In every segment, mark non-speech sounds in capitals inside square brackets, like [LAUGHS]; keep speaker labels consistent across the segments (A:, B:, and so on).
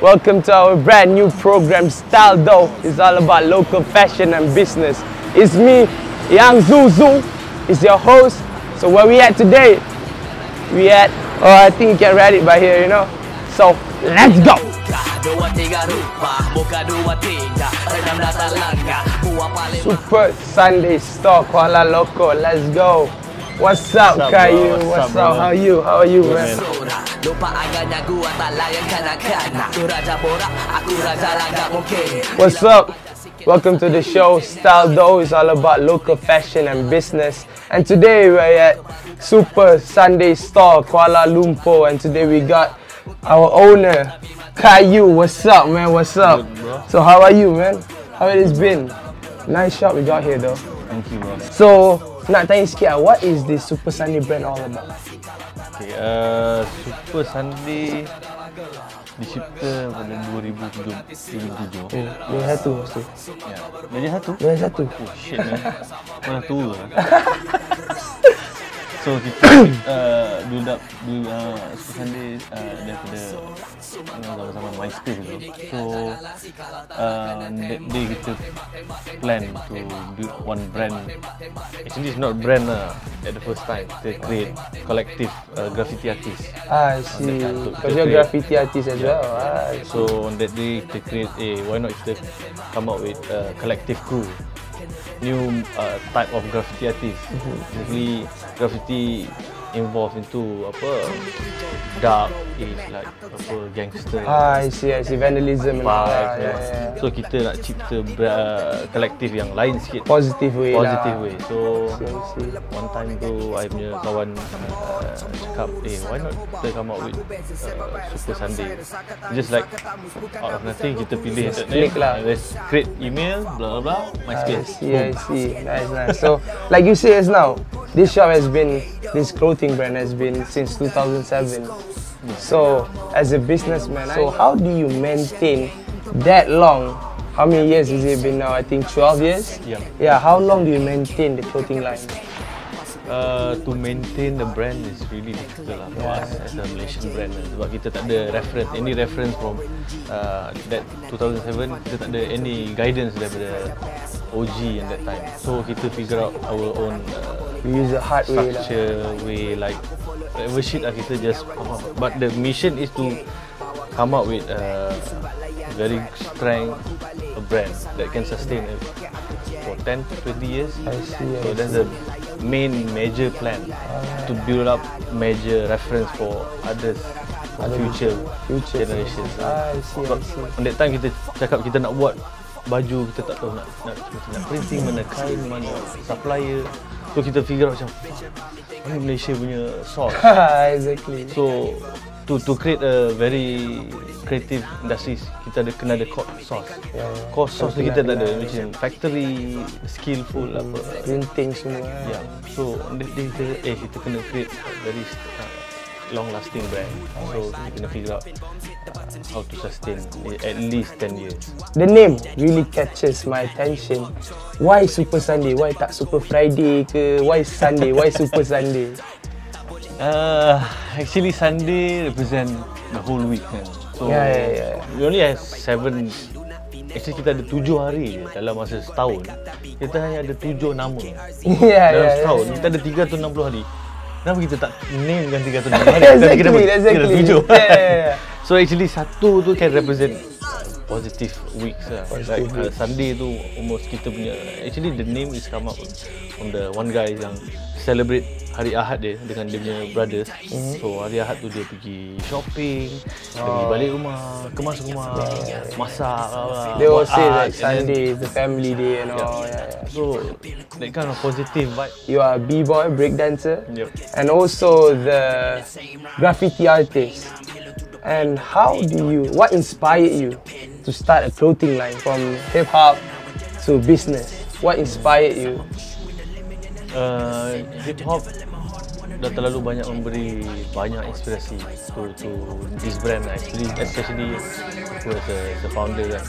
A: Welcome to our brand new program, Style Dough. It's all about local fashion and business. It's me, Yang Zuzu. It's your host. So where we at today? We at, oh I think you can read it by here, you know. So let's go. Super Sunday Store Kuala Loco. Let's go. What's up,
B: What's up,
A: Caillou? What's
B: What's
A: up?
B: bro?
A: How you? How are you,
B: Good,
A: man?
B: man.
C: surah Lupa agaknya gua tak layan kanak-kanak Aku raja borak, aku raja langkah mungkin
A: What's up? Welcome to the show. Style Dough is all about local fashion and business. And today we're at Super Sunday Store Kuala Lumpur. And today we got our owner, Caillou. What's up, man? What's up?
B: Good.
A: So how are you, man? How it has been? Nice shop we got here, though.
B: Thank you bro.
A: So nak tanya sikit, ah, what is this Super Sunday brand all about?
B: Okay, uh, Super Sunday dicipta pada 2007. 2007.
A: Hmm, Dia satu mesti.
B: Ya. Jadi satu.
A: Dia satu.
B: Oh shit man. Mana tua. [LAUGHS] So kita [COUGHS] uh, build up build, uh, Super Sunday uh, daripada uh, zaman-zaman MySpace tu. So uh, that day kita plan to build one brand. Actually it's not brand lah at the first time. Kita create collective uh, graffiti artist.
A: Ah, I see. Because you're
B: create-
A: graffiti artist as well. Ah.
B: So on that day kita create, eh why not kita come up with a collective crew, new uh, type of graffiti artist. Basically graffiti involved into apa dark is like apa gangster.
A: Ah, I see, I see. Vandalism and all that. Yeah.
B: So kita nak cipta uh, kolektif yang lain sikit.
A: Positive way
B: Positive
A: lah.
B: way. So
A: I see.
B: one time tu I punya kawan uh, cakap eh why not kita come up with uh, Super Sunday just like out of nothing kita pilih
A: Just click lah.
B: let's create email blah blah blah
A: I
B: MySpace
A: see, I see. Nice, nice. So, like you say just now, this shop has been, this clothing brand has been since 2007. So, as a businessman, so how do you maintain that long? How many years has it been now? I think 12 years?
B: Yeah.
A: Yeah, how long do you maintain the clothing line?
B: Uh, to maintain the brand is really difficult lah for us as a Malaysian brand lah. sebab kita tak ada reference any reference from uh, that 2007 kita tak ada any guidance daripada OG in that time so kita figure out our own uh,
A: You use the hard way lah.
B: way like whatever shit lah kita just up. but the mission is to come up with a very strong a brand that can sustain it for 10 to 20 years.
A: I see, I
B: so that's the main major plan to build up major reference for others for future,
A: future
B: generations.
A: Ah, I see, I
B: Sebab
A: see.
B: on that time kita cakap kita nak buat baju kita tak tahu nak nak, nak printing mana kain mana supplier so kita figure out macam "Fuck, ni Malaysia punya source [LAUGHS]
A: exactly.
B: so to to create a very creative industries kita ada kena ada core source
A: Yeah,
B: core source tu kita tak ada macam factory skillful apa
A: Printing semua.
B: Yeah. So dia, dia, dia eh kita kena create very uh, long lasting brand. So kita kena figure out uh, how to sustain at least 10 years.
A: The name really catches my attention. Why Super Sunday? Why tak Super Friday ke? Why Sunday? Why Super Sunday?
B: Uh, actually Sunday represent the whole week kan. So
A: Yeah, yeah, yeah.
B: we only have seven Actually kita ada tujuh hari je dalam masa setahun Kita hanya ada tujuh nama [LAUGHS]
A: yeah,
B: Dalam
A: yeah,
B: setahun
A: yeah.
B: kita ada 360 hari Kenapa kita tak name kan 360 hari Kita
A: exactly,
B: kira
A: exactly.
B: tujuh
A: Yeah, yeah, yeah. [LAUGHS]
B: So actually satu tu can represent positive weeks lah.
A: Positive
B: like uh. Sunday tu almost kita punya actually the name is come up from the one guy yang celebrate hari Ahad dia dengan dia punya brothers.
A: Mhm.
B: So hari Ahad tu dia pergi shopping, dia pergi balik rumah, kemas rumah, masak
A: They all say like Sunday is the family day and all. Yeah, yeah.
B: So that kind of positive vibe.
A: You are a b-boy, breakdancer,
B: Yep.
A: and also the graffiti artist. And how do you, what inspired you to start a clothing line from hip hop to business? What inspired you?
B: uh, hip hop dah terlalu banyak memberi banyak inspirasi to to this brand lah. especially aku as a, a founder kan.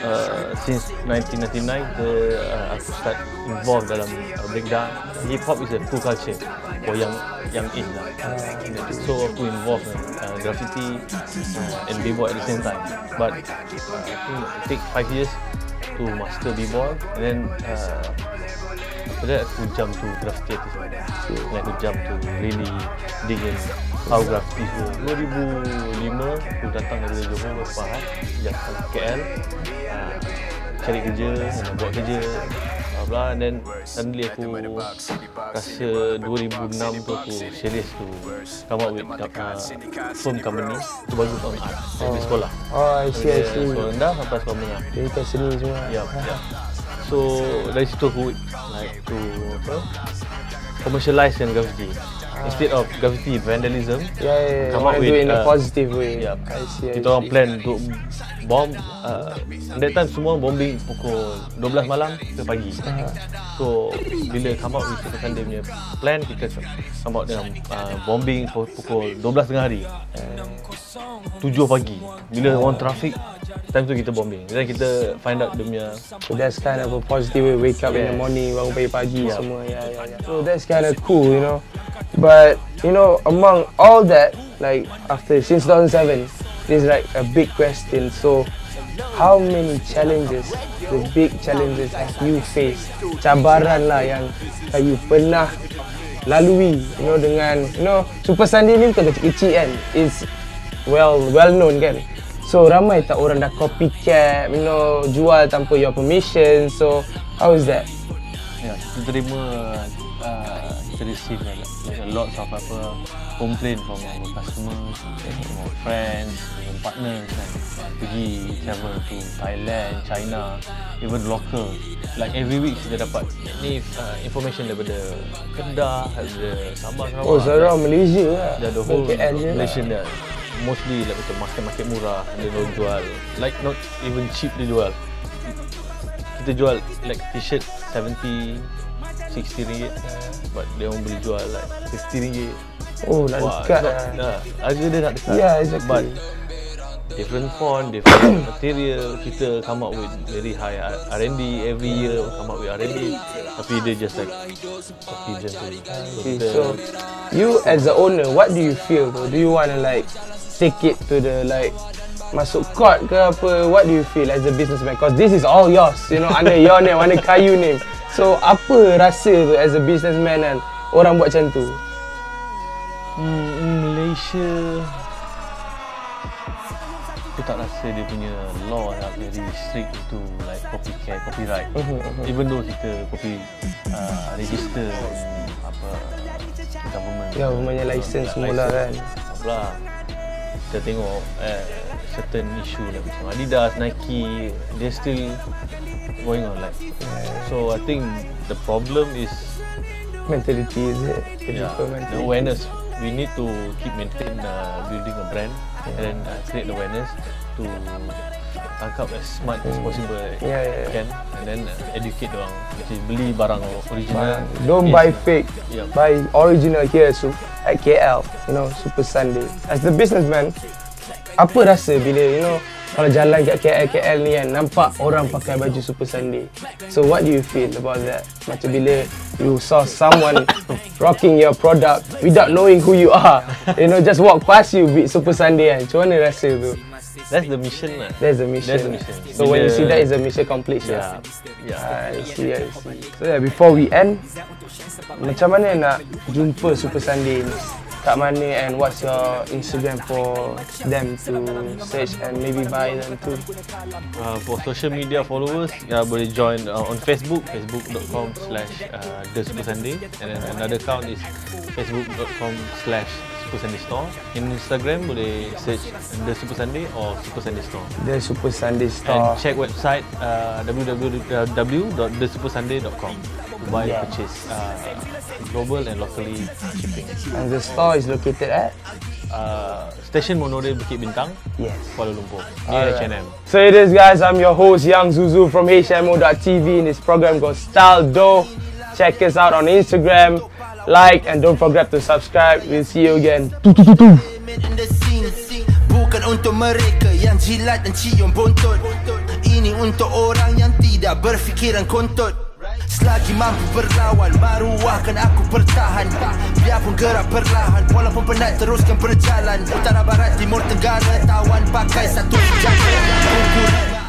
B: Uh, since 1999 the, uh, aku start involved dalam uh, breakdance. Hip hop is a cool culture for yang yang in lah. Uh, so aku involved in uh, graffiti uh, and b-boy at the same time. But uh, I think it take five years to master b-boy and then uh, after that aku jump to graffiti artist. And aku jump to really dig in how graffiti tu. 2005 aku datang dari Johor ke Pahang, jump ke KL. Uh, cari kerja, nak buat kerja, bla bla and then suddenly aku rasa 2006 tu aku serious tu come up with uh, film company tu baru tahun art dari sekolah
A: Oh, I see, I see.
B: sekolah rendah sampai sekolah menengah
A: Jadi kat seni semua.
B: Ya, ya. So dari situ aku like to apa? Commercialize kan graffiti. Instead of graffiti vandalism,
A: Yeah, yeah, yeah.
B: Come up with,
A: it in a
B: uh,
A: positive way.
B: yeah.
A: I see, I
B: kita orang plan untuk bomb uh, that time semua bombing pukul 12 malam ke pagi. So bila come out with Super punya plan kita come out dengan uh, bombing pukul 12 tengah hari. 7 pagi. Bila orang traffic time tu kita bombing. Dan kita find out dia punya
A: So that's kind of a positive way. Wake up in the
B: Yes.
A: morning, bangun pagi-pagi
B: Yeah.
A: semua. Yeah, yeah, yeah. So that's kind of cool, you know. But you know, among all that, like after since 2007, there's like a big question. So, how many challenges, the big challenges have you faced? Cabaran lah yang you pernah lalui, you know, dengan you know Super Sunday ni bukan kecil-kecil kan. It's well well known kan. So ramai tak orang dah copycat, you know, jual tanpa your permission. So how is that?
B: Ya, kita terima uh, kita receive like, like a lot of apa complain from our customers, from our friends, from partners kan. Pergi travel to Thailand, China, even local. Like every week kita dapat ni uh, information daripada Kedah, daripada Sabah, Sarawak.
A: Oh, Zara Malaysia lah.
B: Dia ada whole
A: lah.
B: Malaysian dia. Mostly like macam market-market murah dia orang jual. Like not even cheap dia jual. Kita jual like t-shirt 70 60 ringgit but dia orang boleh jual like 50 ringgit.
A: Oh, nak
B: Wah,
A: dekat
B: not,
A: lah.
B: harga dia nak dekat.
A: Yeah, exactly.
B: But different font, different [COUGHS] material, kita come up with very high R&D every year come up with R&D tapi dia just like copy je tu.
A: Okay, so you as the owner, what do you feel though? Do you want to like take it to the like masuk court ke apa? What do you feel as a businessman? Because this is all yours, you know, under your name, under Kayu name. So apa rasa tu as a businessman kan orang buat macam tu?
B: Hmm, Malaysia aku tak rasa dia punya law lah very strict to like copycat, copyright. Even though kita copy uh, register apa government.
A: Ya, punya license semua lah kan.
B: Lah. Kita tengok uh, certain issue like macam Adidas, Nike, they still going on like. So I think the problem is
A: Mentality is it? The
B: yeah, the awareness. We need to keep maintain uh, building a brand and then uh, create the awareness to tangkap as smart as possible
A: Yeah, yeah, yeah.
B: can and then uh, educate orang actually beli barang original
A: Don't
B: Yes.
A: buy fake.
B: Yeah.
A: Buy original here so at KL, you know, Super Sunday. As the businessman, apa rasa bila you know kalau jalan kat KL KL ni kan nampak orang pakai baju Super Sunday. So what do you feel about that? Macam bila you saw someone rocking your product without knowing who you are. You know just walk past you with Super Sunday kan. Macam mana rasa tu?
B: That's the mission lah
A: That's the mission.
B: That's the mission.
A: So when you see that is a mission complete.
B: yeah yeah
A: I see, I see. So yeah, before we end, macam mana nak jumpa Super Sunday ni? Kat mana and what's your Instagram for them to search and maybe buy them too?
B: Uh, for social media followers, uh, boleh join uh, on Facebook, facebook.com slash uh, The Super Sunday. And then another account is facebook.com slash Super Sunday Store. In Instagram, boleh search The Super Sunday or Super Sunday Store.
A: The Super Sunday store.
B: And check website uh, www.thesupersunday.com to buy
A: Yeah.
B: and purchase uh, global and locally shipping.
A: And the store is located at?
B: Uh, Station Monorail Bukit Bintang,
A: Yes.
B: Kuala Lumpur, near
A: Alright.
B: H&M.
A: So it is guys, I'm your host Young Zuzu from HMO.tv in this program called Style Dough. Check us out on Instagram, like and don't forget to subscribe. We'll see you again.
C: Bukan
D: untuk mereka yang jilat dan cium bontot Ini untuk orang yang tidak berfikiran kontot Selagi mampu berlawan Baru akan aku bertahan. Biarpun gerak perlahan Walaupun penat teruskan berjalan. Utara, barat, timur, tenggara Tawan pakai satu senjata